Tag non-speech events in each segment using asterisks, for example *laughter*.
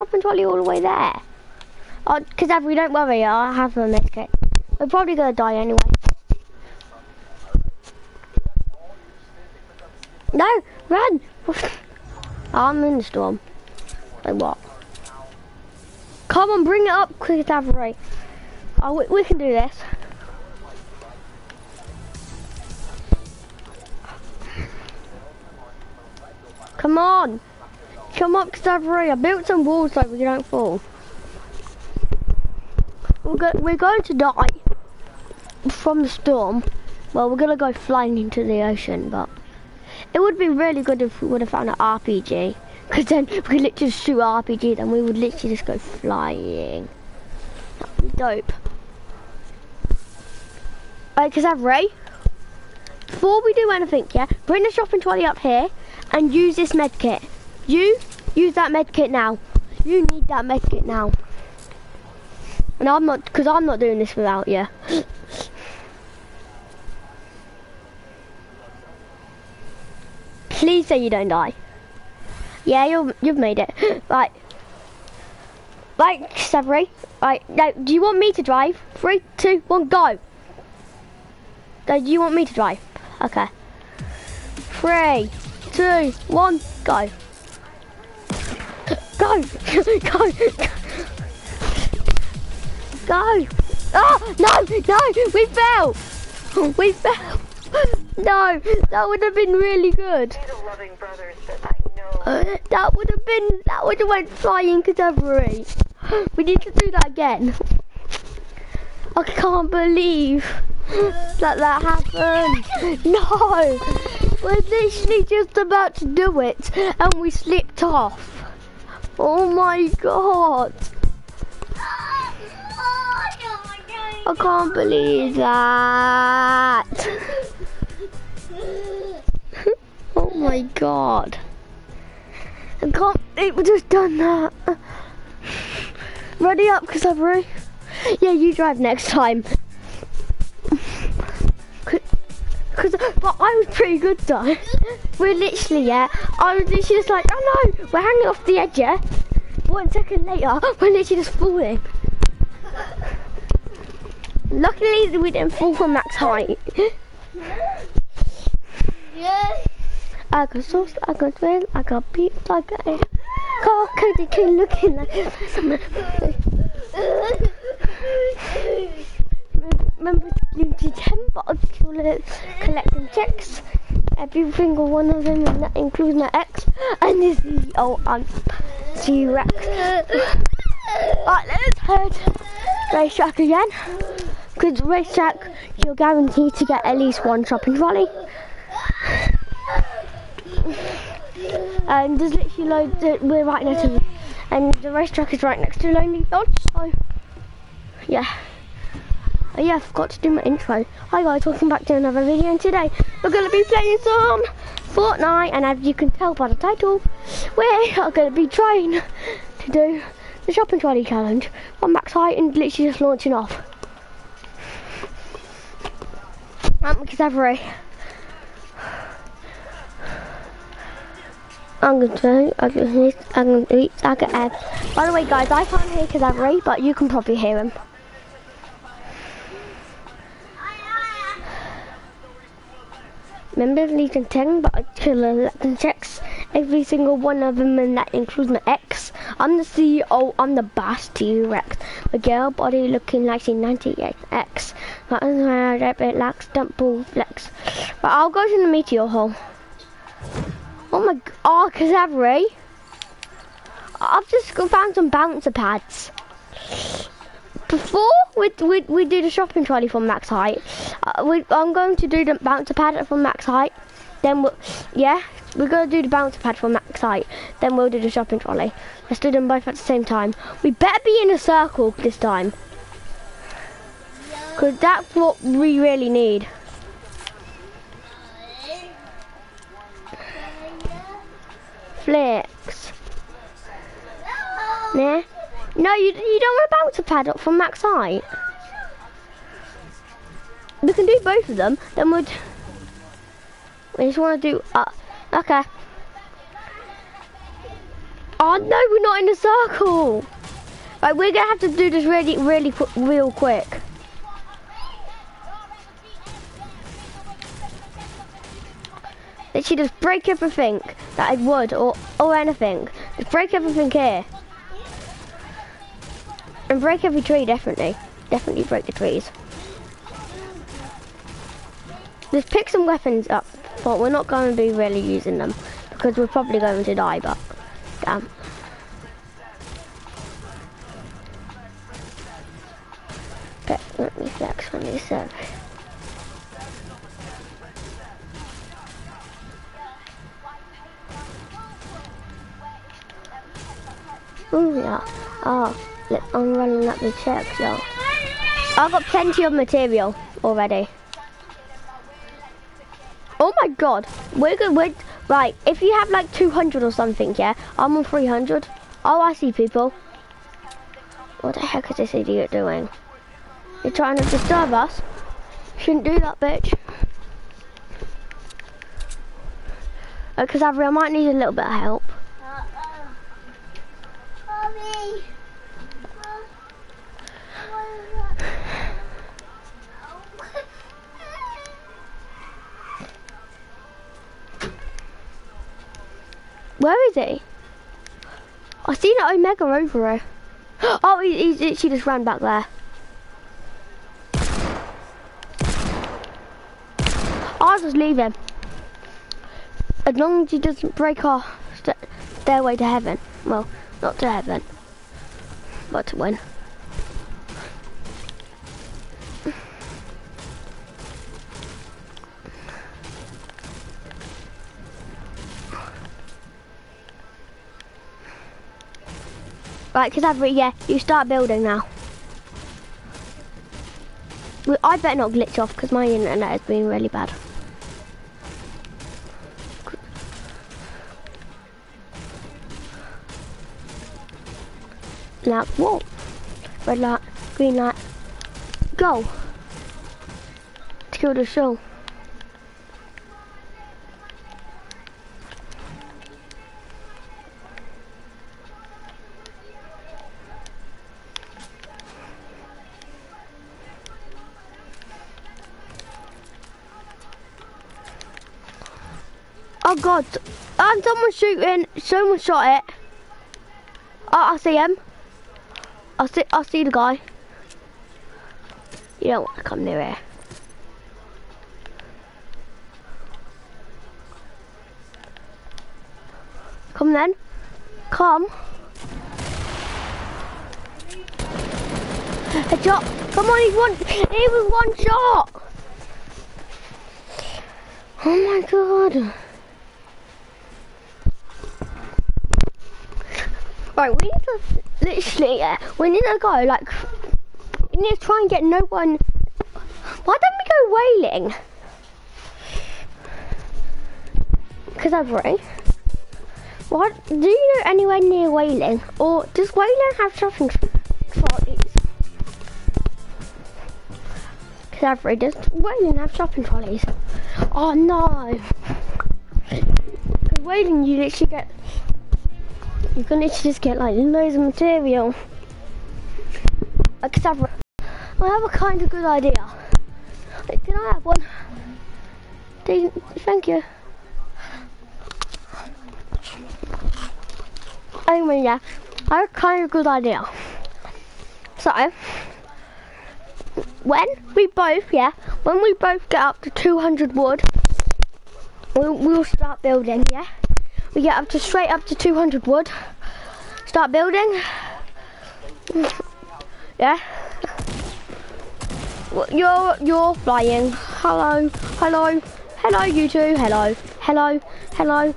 shopping trolley all the way there. Oh, cause every don't worry, I have a medkit. We're probably gonna die anyway. No, run! *laughs* I'm in the storm. Like what? Come on, bring it up, quick Avery. Oh, we, we can do this. Come on! Come up, Avery. I built some walls so we don't fall. We're, go we're going to die from the storm. Well, we're gonna go flying into the ocean, but it would be really good if we would have found an RPG. Because then we could literally shoot RPG, then we would literally just go flying. Dope. Alright, Ray. Before we do anything, yeah, bring the shopping trolley up here and use this med kit. You use that med kit now. You need that med kit now. And I'm not, because I'm not doing this without you. Please say you don't die. Yeah, you you've made it. *laughs* Right. Right, Severy. Right, now, do you want me to drive? Three, two, one, go. No, do you want me to drive? Okay. Three, two, one, go. *laughs* Go, go, go. Oh, no, no, we fell. We fell. *laughs* No, that would have been really good. Uh, that would have been, that would have went flying cadavery. *gasps* We need to do that again. I can't believe that that happened. *laughs* No, we're literally just about to do it and we slipped off. Oh my god. I can't believe that. *laughs* oh my god. I can't believe we just done that. *laughs* Ready up, already... Yeah, you drive next time. Cause, but I was pretty good though. *laughs* We're literally, yeah, I was literally just like, oh no, we're hanging off the edge, yeah? One second later, *laughs* we're literally just falling. Luckily, we didn't fall from max height. Yeah. *laughs* I got sauce, I got thrill, I got beef, I got a car, Cody King looking like Remember Unity 10 but collecting checks. Every single one of them, and that includes my ex. And this is oh, I'm T-Rex. Right, let's head racetrack again. Because racetrack, you're guaranteed to get at least one shopping trolley. And there's literally loads, we're right next to, and the racetrack is right next to Lonely Lodge, so, yeah. Yeah, I forgot to do my intro. Hi guys, welcome back to another video, and today we're going to be playing some Fortnite, and as you can tell by the title, we are going to be trying to do the shopping trolley challenge on max height and literally just launching off. Because every I'm going to, I'm going to, I'm going to eat, I got Ed. By the way guys, I can't hear Kadavri, but you can probably hear him. Remember Legion 10, but I kill 11 checks. Every single one of them, and that includes my ex. I'm the CEO, I'm the boss T-Rex. My girl body looking like she's 98X. Got a bit like stump ball flex. But I'll go to the meteor hole. Oh my oh, Kazavri. I've just found some bouncer pads. Before we, we, we do the shopping trolley from max height, uh, we, I'm going to do the bouncer pad from max height. Then we'll, yeah, we're going to do the bouncer pad from max height. Then we'll do the shopping trolley. Let's do them both at the same time. We better be in a circle this time. Because that's what we really need. Flicks. Nah. No, you, you don't want a pad up from max height. We can do both of them, then we'd... We just want to do... Uh, okay. Oh no, we're not in a circle. Right, we're gonna have to do this really, really, real quick. Literally just break everything that I would or, or anything. Just break everything here. And break every tree, definitely. Definitely break the trees. Let's pick some weapons up, but we're not going to be really using them because we're probably going to die, but damn. Okay, let me flex on this server. Oh yeah. Oh, I'm running up the checks, y'all. I've got plenty of material already. Oh my god, we're good. We're, right, if you have like 200 or something, yeah, I'm on 300. Oh, I see people. What the heck is this idiot doing? You're trying to disturb us? Shouldn't do that, bitch. Because uh, I might need a little bit of help. Where is he? I seen an Omega over there. *gasps* Oh, he, he's literally just ran back there. I'll just leave him. As long as he doesn't break our st stairway to heaven. Well, not to heaven, but to win. Right, Cadaver, yeah, you start building now. I better not glitch off because my internet has been really bad. Now, whoa. Red light, green light, go. To kill the show. God, and someone's shooting, someone shot it. Oh, I see him. I see, I see the guy. You don't want to come near here. Come then. Come. A shot. Come on, he's one. He was one shot. Oh my god. Right, we need to literally, yeah, we need to go like, we need to try and get no one. Why don't we go Wailing? Because I've already. What? Do you know anywhere near Wailing, or does Wailing have shopping trolleys? Because I've. Does Wailing have shopping trolleys? Oh no! Because Wailing, you literally get you can literally just get like loads of material. Like, I have a kind of good idea. Can I have one? Thank you. Anyway, yeah, I have a kind of good idea. So, when we both, yeah, when we both get up to 200 wood, we'll, we'll start building, yeah? We get up to straight up to 200 wood. Start building. Yeah. You're you're flying. Hello, hello, hello, you two. Hello, hello, hello.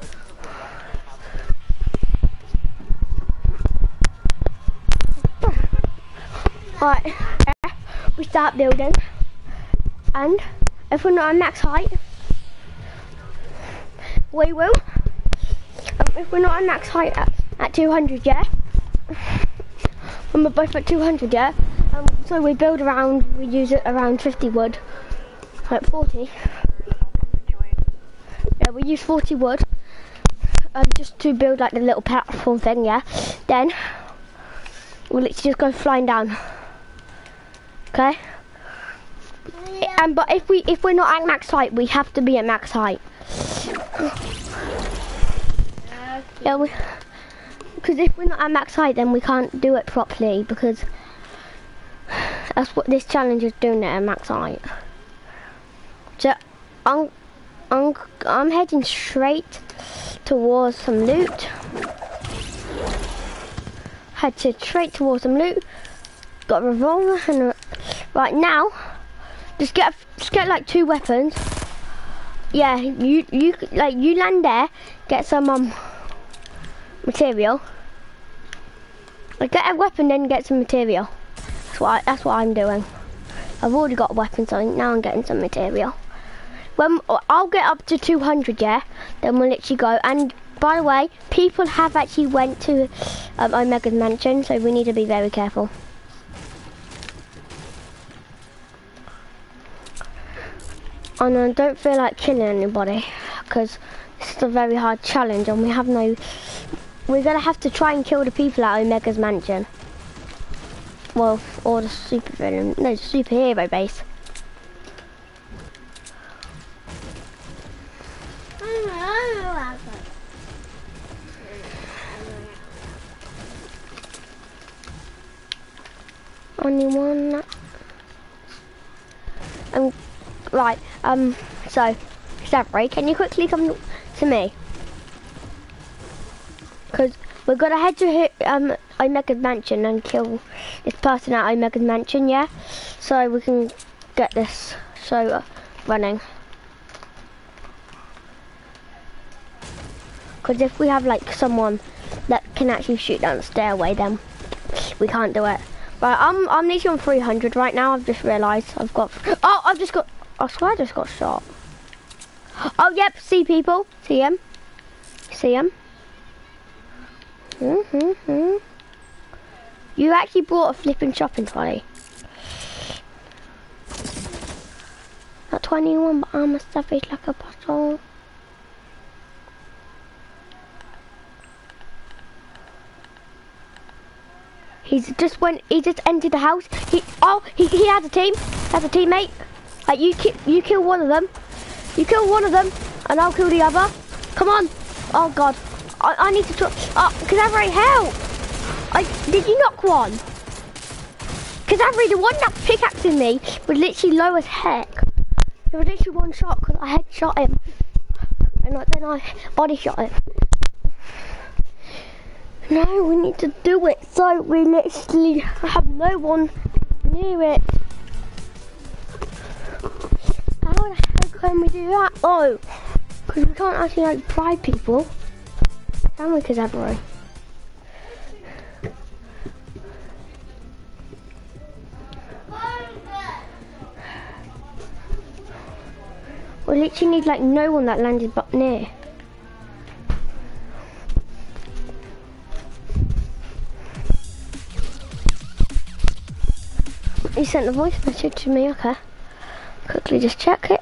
Right, yeah. we start building, and if we're not at max height, we will if we're not at max height at, at 200, yeah? When *laughs* we're both at 200, yeah? Um, so we build around, we use it around 50 wood, like 40. Yeah, we use 40 wood. um, just to build like the little platform thing, yeah. Then we'll literally just go flying down. Okay. And but if we if we're not at max height, we have to be at max height. Yeah, we. Because if we're not at max height, then we can't do it properly because that's what this challenge is doing at max height. So I'm I'm I'm heading straight towards some loot. Head to straight towards some loot. Got a revolver and a, right now, just get just get like two weapons. Yeah, you you like you land there, get some um material. Like get a weapon, then get some material. That's what I, that's what I'm doing. I've already got a weapon, so now I'm getting some material. When I'll get up to 200, yeah, then we'll literally go. And by the way, people have actually went to um, Omega's mansion, so we need to be very careful. And I don't feel like killing anybody because this is a very hard challenge, and we have no. We're gonna have to try and kill the people at Omega's mansion. Well, or the super villain, no, superhero base. Only one. Um, right. Um. So, Stavray, can you quickly come to me? Because we're gonna head to um Omega's mansion and kill this person at Omega's mansion. Yeah. So we can get this show running. Because if we have like someone that can actually shoot down the stairway, then we can't do it. Right, I'm I'm literally on 300 right now. I've just realised I've got. Oh, I've just got. I swear I just got shot. Oh, yep. See people. See him. See him. Mm hmm. You actually brought a flipping shopping trolley. Not 21, but I'm a savage like a bottle. He's just went. He just entered the house. He oh he he has a team. Has a teammate. Like you ki you kill one of them. You kill one of them, and I'll kill the other. Come on. Oh God. I I need to talk. Uh, oh, Cadavre, help! I did you knock one? Cadavre, the one that pickaxing me was literally low as heck. It was literally one shot because I headshot him, and then I body shot him. No, we need to do it so we literally have no one near it. How the hell can we do that? Oh, because we can't actually like bribe people. Can we, Kazabro? We literally need like no one that landed but near. He sent a voice message to me, okay. Quickly just check it.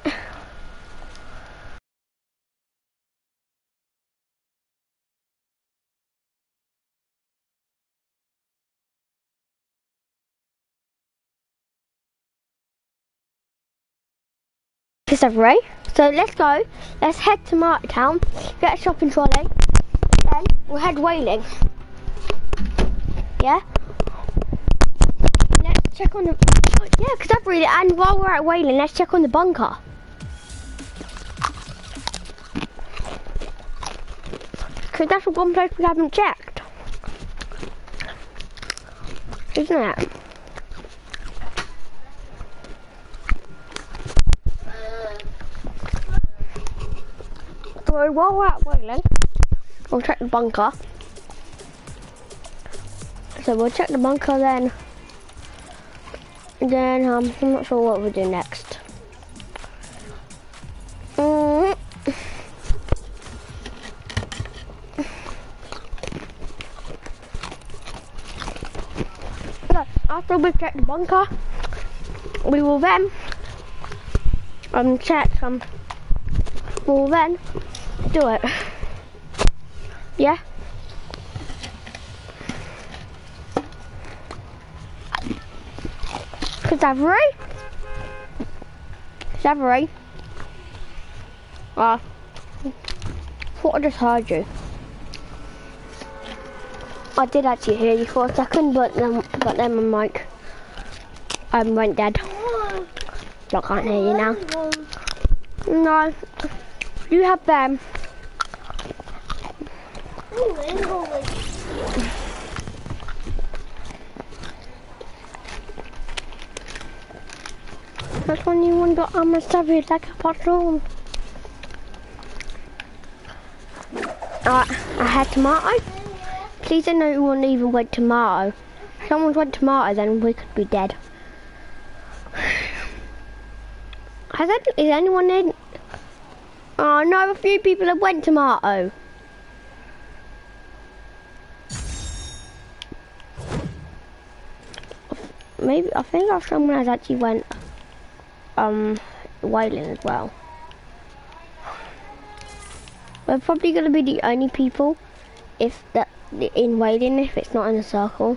Ray. So let's go. Let's head to Market Town, get a shopping trolley, then we'll head Wailing. Yeah? check on the... Oh, yeah, because I've read it. And while we're at Wailing, let's check on the bunker. Because that's one place we haven't checked. Isn't it? So while we're at Wailing, we'll check the bunker. So we'll check the bunker then. Then um, I'm not sure what we'll do next. Mm. So after we check the bunker, we will then um check um we'll then do it. Yeah? Cadaveri? Cadaveri? Ah. What I just heard you. I did actually hear you for a second, but then, but then my mic um, went dead. I can't hear you now. No, you have them. You wonder I'm a savage like a patrol. Alright, I had tomato. Please don't know one even went tomato. If someone went tomato then we could be dead. Has anyone in? Oh no, a few people have went tomato. Maybe, I think someone has actually went um, Wailing as well. We're probably going to be the only people if that in Wailing if it's not in a circle.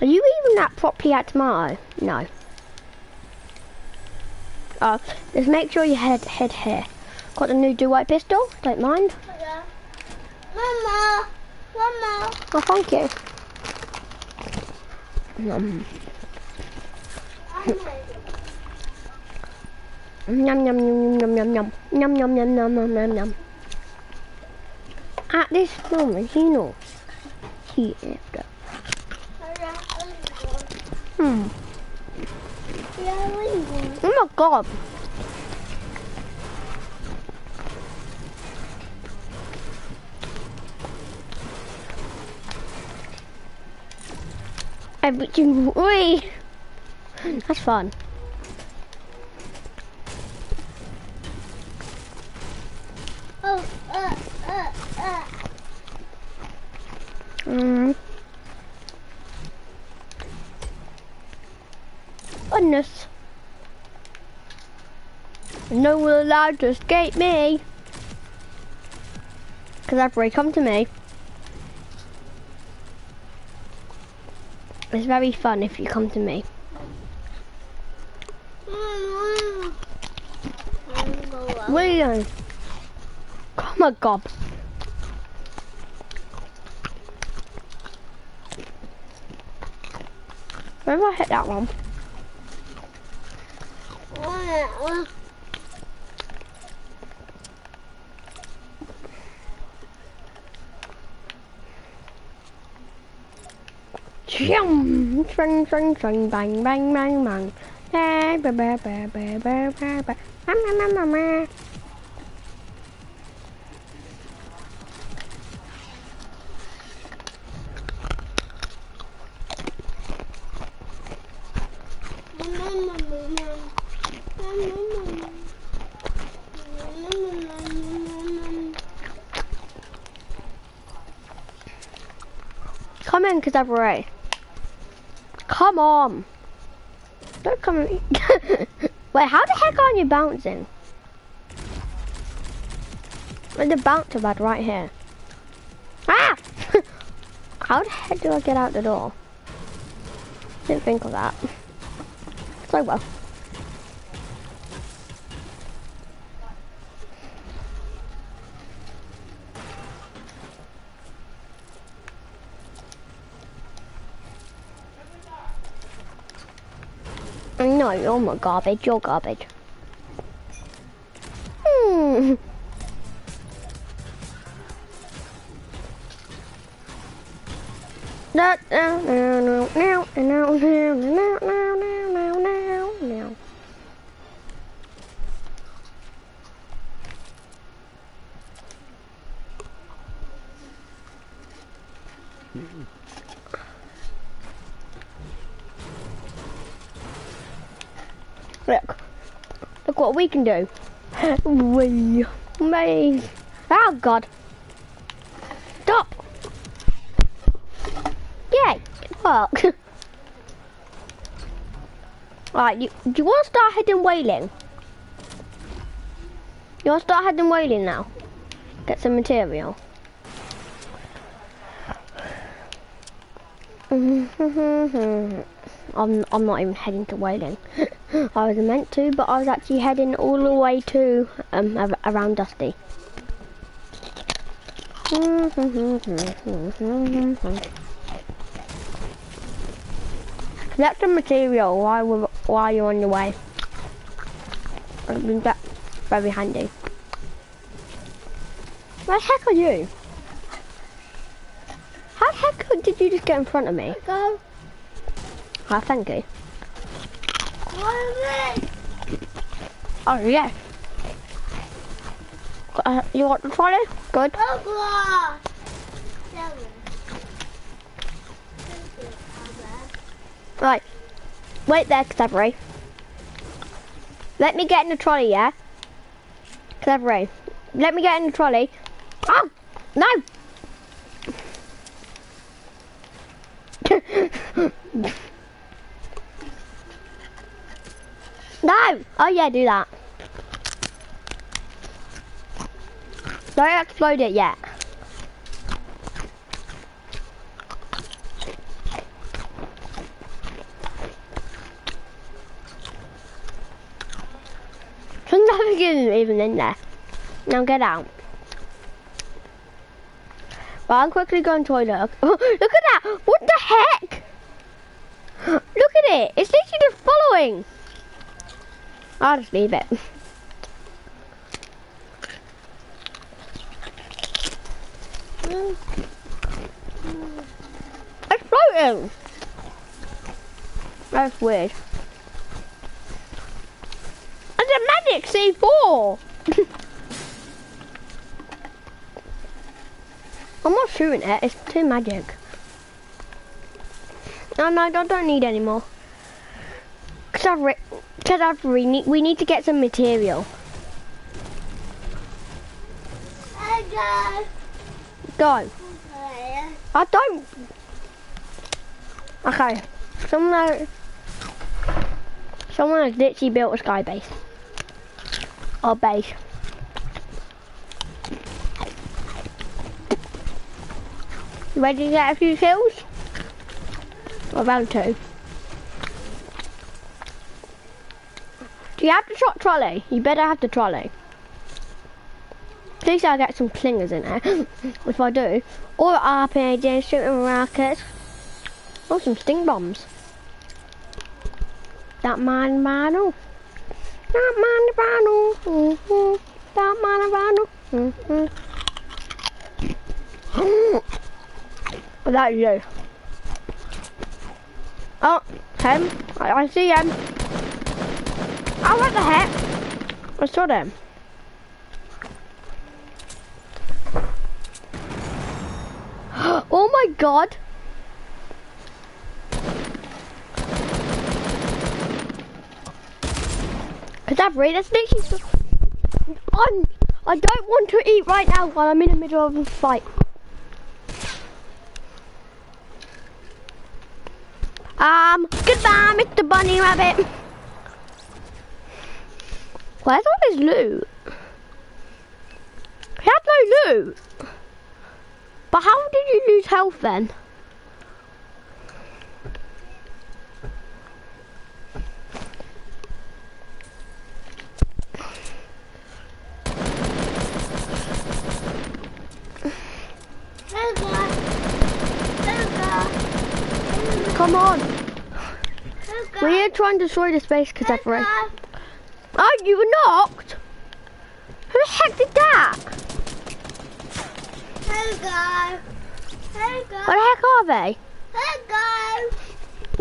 Are you even that properly at tomorrow? No. Uh, just make sure you head head here. Got the new Dwight pistol. Don't mind. Mama, Mama. Oh, thank you. Um. Yum yum yum yum yum yum yum yum yum yum. At this moment, he knows he is. Hmm. Oh my god. Everything. Oi. That's fun. Mm. Goodness. No one allowed to escape me. Cause everybody come to me. It's very fun if you come to me. Mm. William. Oh my god. Where did I hit that one? Chum, swing, swing, swing, bang, bang, bang, bang. Ba, ba, ba, ba, ba, ba, ba, ma, ma, ma, Come in, Cadabra. Come on. Don't come. *laughs* Wait, how the heck are you bouncing? There's a bouncer pad right here. Ah! *laughs* how the heck do I get out the door? Didn't think of that. So well. You're my garbage, you're garbage. Hmm. No, no, no, no, no, no, no, no. Look we. Me. Oh, God. Stop. Yay. Fuck. *laughs* Right, you, do you want to start heading Wailing? You want to start heading Wailing now? Get some material. *laughs* I'm I'm not even heading to Wailing. *laughs* I was meant to, but I was actually heading all the way to um around Dusty. Collect the material while we're, while you're on your way. I think that's very handy. Where the heck are you? How the heck did you just get in front of me? Go. Ah, thank you. Oh, yeah. Uh, you want the trolley? Good. Right. Wait there, Clevery. Let me get in the trolley, yeah? Clevery. Let me get in the trolley. Oh! No! *laughs* no! Oh yeah, do that. Don't explode it yet. Nothing isn't even in there. Now get out. Well, I'm quickly going to toilet. *gasps* look at that! What the heck? *gasps* Look at it! It's literally just following. I'll just leave it. It's floating. That's weird. It's a magic C4. *laughs* I'm not shooting it. It's too magic. No, no, I don't, need any more. Cause I've I've need, we need to get some material. Hey, guys. Go. Hey. I don't. Okay. Someone, someone has literally built a sky base. Or base. Ready to get a few kills? Around two. Do you have the shot trolley? You better have the trolley. Please I'll get some clingers in there. *coughs* if I do. Or RPG, shooting rockets. Or some sting bombs. That man battle. That man battle. Mm-hmm. That man battle. Mm-hmm. *coughs* oh, that is you. Oh, him. I, I see him. Oh, what the heck? I saw them. *gasps* Oh my god! Cadabri, that's literally so I'm, I don't want to eat right now while I'm in the middle of a fight. Um, goodbye, Mr. Bunny Rabbit. Where's all his loot? He had no loot. But how did you lose health then? Hey, guys. Hey, guys. Come on. We're trying to destroy the space guys. Oh, you were knocked? Who the heck did that? Hey, guys. Hey, guys. Where the heck are they? Hey, guys.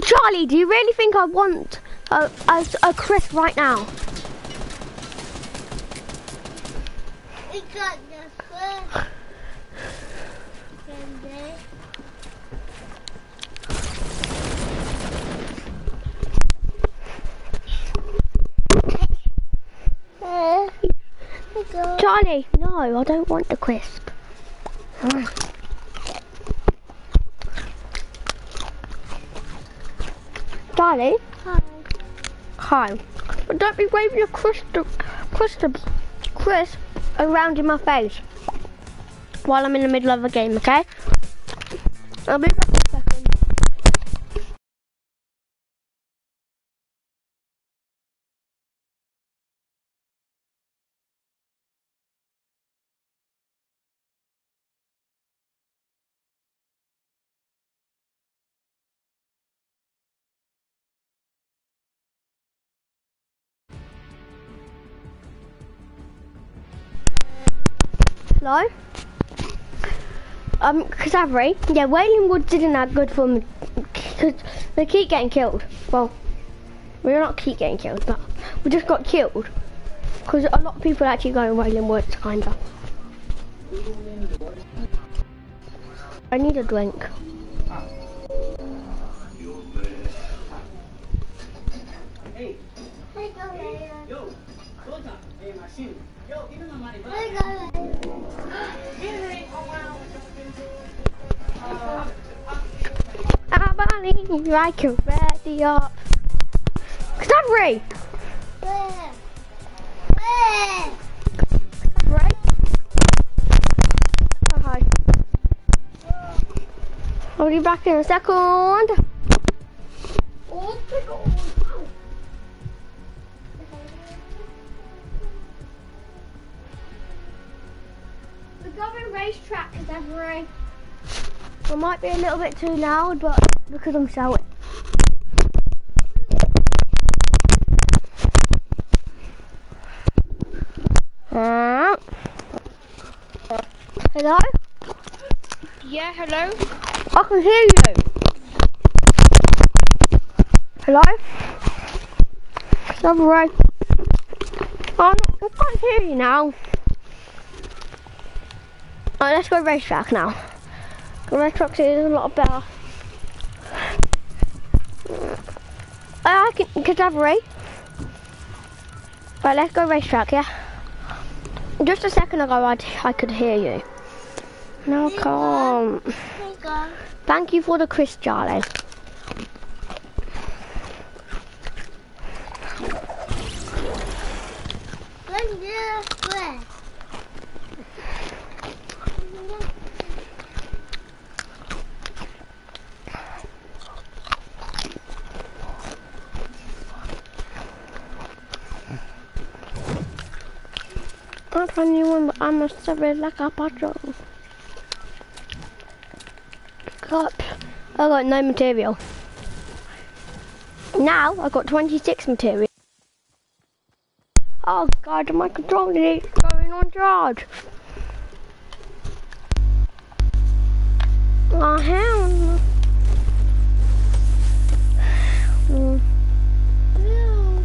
Charlie, do you really think I want a, a, a crisp right now? We got the first. Candy. Hey, go. Charlie, no, I don't want the crisp. Charlie, Hi. hi. But don't be waving your crisp, crisp, crisp around in my face while I'm in the middle of a game, okay? I'll be back Hello? Um, Casabri, yeah, Wailing Woods isn't that good for me, because they keep getting killed. Well, we're not keep getting killed, but we just got killed. Because a lot of people actually go in Wailing Woods, kinda. I need a drink. Hey, Hey, go, A radio. Casabri! Where? Where? Right? Oh, hi. I'll be back in a second. Racetrack, I might be a little bit too loud, but because I'm shouting. Uh, hello? Yeah, hello? I can hear you. Hello? Sorry. Oh, no, I can't hear you now. Alright, let's go racetrack now. Racetrack is a lot better. Uh, I can, Cadaveri. Right, let's go racetrack, yeah? Just a second ago, I, I could hear you. No, I can't. Thank you for the Chris Charlie. Let's do where? I'm 21, but Seven like a patrol. Got, I got no material. Now I got 26 material. Oh god, my controller is going on charge. Oh hell. Mm,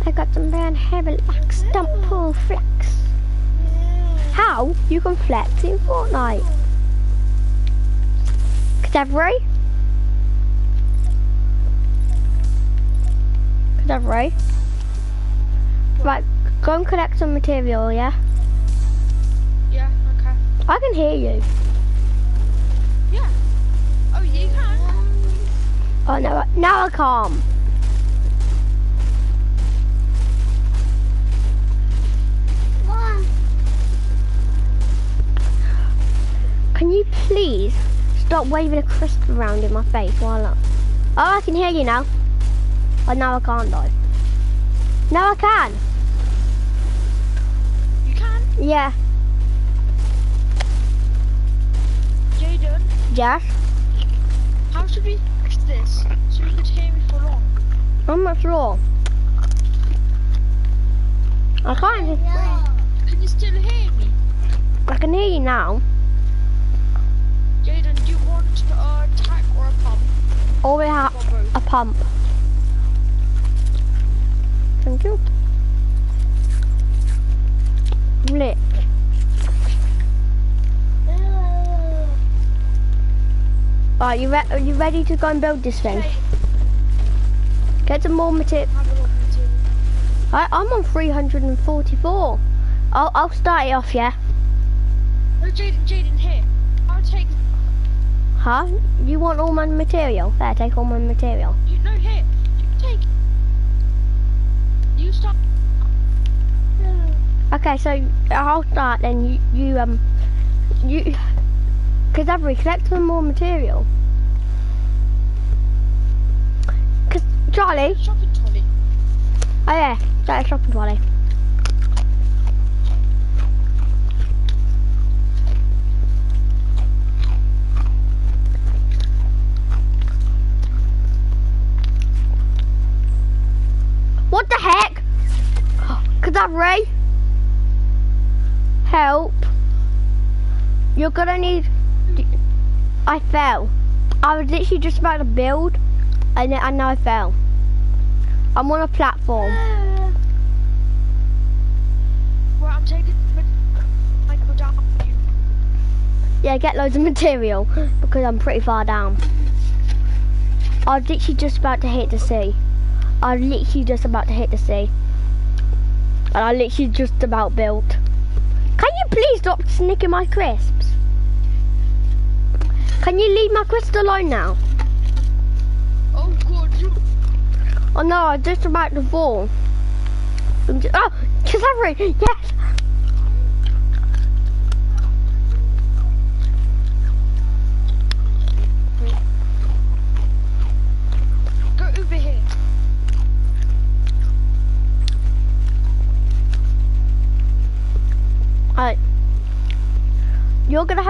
I got some bad heavy like stump pull flex. How you can flex in Fortnite? Cadaveri? Cadaveri? Right, go and collect some material, yeah? Yeah, okay. I can hear you. Yeah. Oh, you can? Oh no, now I can't. Can you please stop waving a crisp around in my face while I... Oh, I can hear you now. Oh, now I can't though. Now I can. You can? Yeah. Jaden, Yes. how should we fix this so you could hear me for long? I'm not sure. I can't. Can you still hear me? I can hear you now. Jaden, do you a tank or a pump? Or we have a pump. Thank you. Lit. Right, you, re- are you ready to go and build this thing? Okay, Get some more material. have a look at it. I, I'm on 344. I'll, I'll start it off, yeah? No, Jaden, Jaden, here. I'll take, Huh? You want all my material? There, take all my material. you no, here. You take. You start. *sighs* Okay, so I'll start then. You, you um, you, because I've collect some more material. Cause Charlie, Shopping trolley. oh yeah, that's a shopping trolley. Ray? Help. You're gonna need. I fell. I was literally just about to build, and then and I fell. I'm on a platform. *gasps* Well, I'm taking go down. Yeah, get loads of material because I'm pretty far down. I was literally just about to hit the sea. I was literally just about to hit the sea. And I literally just about built. Can you please stop snicking my crisps? Can you leave my crisps alone now? Oh god, you Oh no, I'm just about to fall. Oh, Cassandra, yes!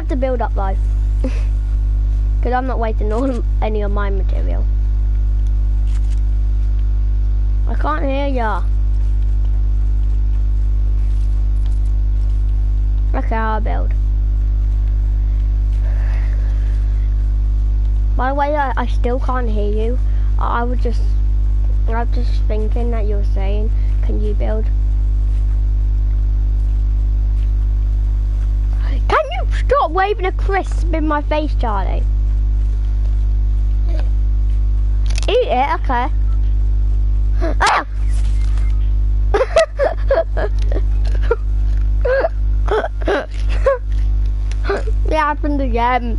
Have to build up though. *laughs* Because I'm not wasting all *laughs* any of my material. I can't hear ya. Okay, I'll build. By the way, I, I still can't hear you. I, I was just, I was just thinking that you were saying, can you build? Stop waving a crisp in my face, Charlie? Eat it, okay. Ah! *laughs* it happened again.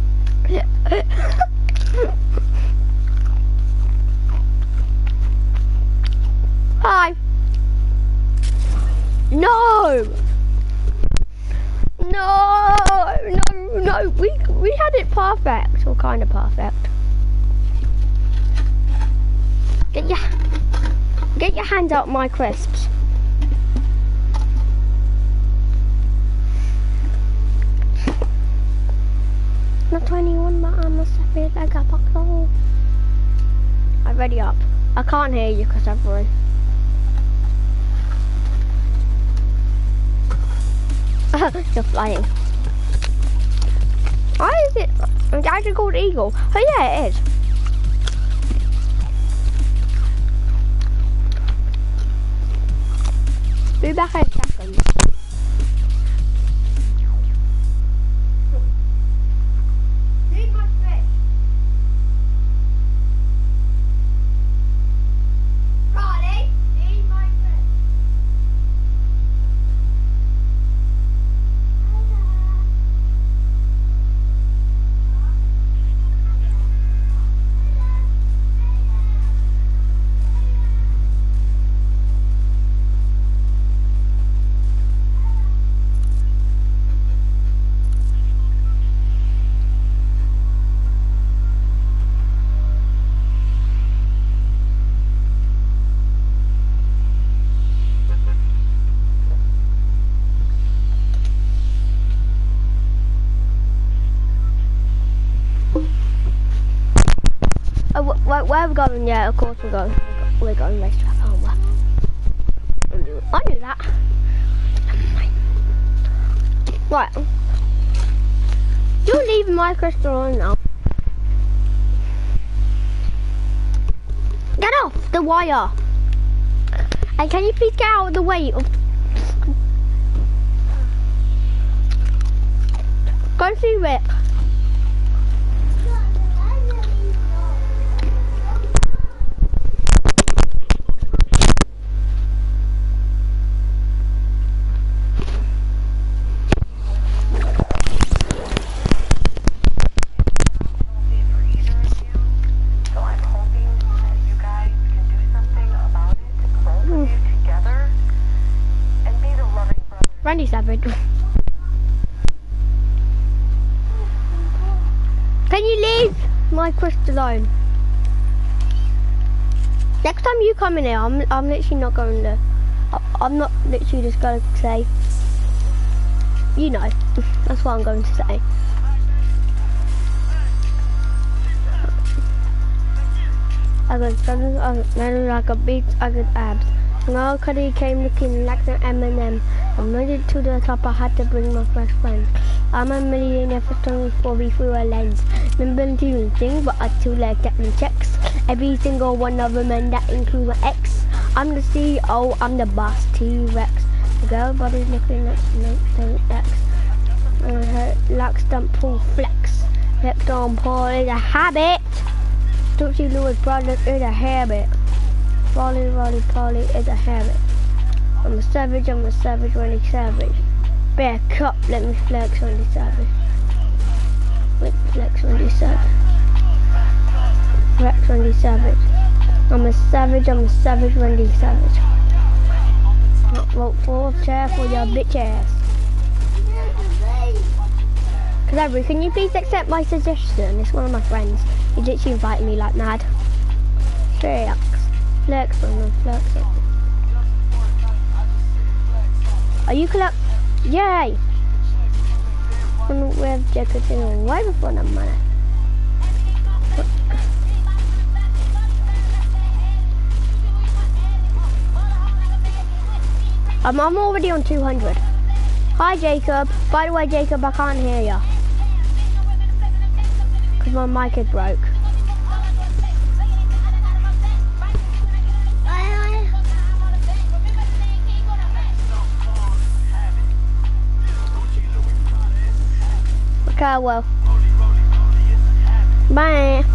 Hi. No. No, no. We we had it perfect, or kind of perfect. Get your get your hands out my crisps. Not 21, but I'm a separate like a buckle. I'm ready up. I can't hear you because I've run. *laughs* You're flying. Is it? It's actually called Eagle. Oh yeah, it is. Be back eh? Going? Yeah, of course we're going. We're going racetrack, aren't we? I knew, oh, I knew that. Right. You're leaving my crystal on now. Get off the wire. And can you please get out of the way of... Go see Can you leave my crystal alone? Next time you come in here, I'm, I'm literally not going to. I, I'm not literally just going to say. You know, *laughs* that's what I'm going to say. I got something uh, like a big, I got abs. Now Cuddy came looking like an M&M. I made it to the top, I had to bring my best friend. I'm a millionaire for 24 through a lens. Remember doing things, but I still like getting checks. Every single one of them, and that includes my ex. I'm the CEO, I'm the boss, T-Rex. The girl body's looking like nothing X. And her lax dump pull flex. Flex on pull is a habit. Tootsie Lewis brother is a habit. Rolly Rolly Polly is a habit. I'm a savage, I'm a savage, really savage. Back up, let me flex on the savage. Me flex on the savage. Flex on the savage. I'm a savage, I'm a savage, Wendy Savage. Not vote for chair for your bitch ass. Clever, can you please accept my suggestion? It's one of my friends. He literally invited me like mad. Flex. Flex on them, flex on Are you collect? Yay! And we have jackets in way before the money. I'm, I'm already on 200. Hi Jacob. By the way Jacob, I can't hear you. Because my mic is broke. Okay, well. Bye.